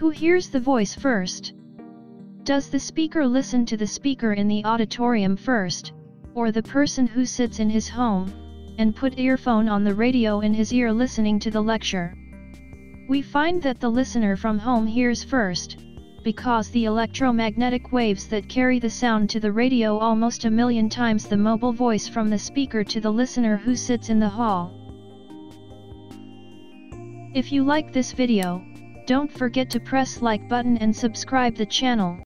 Who hears the voice first? Does the speaker listen to the speaker in the auditorium first, or the person who sits in his home, and put earphone on the radio in his ear listening to the lecture? We find that the listener from home hears first, because the electromagnetic waves that carry the sound to the radio almost a million times the mobile voice from the speaker to the listener who sits in the hall. If you like this video, don't forget to press like button and subscribe the channel.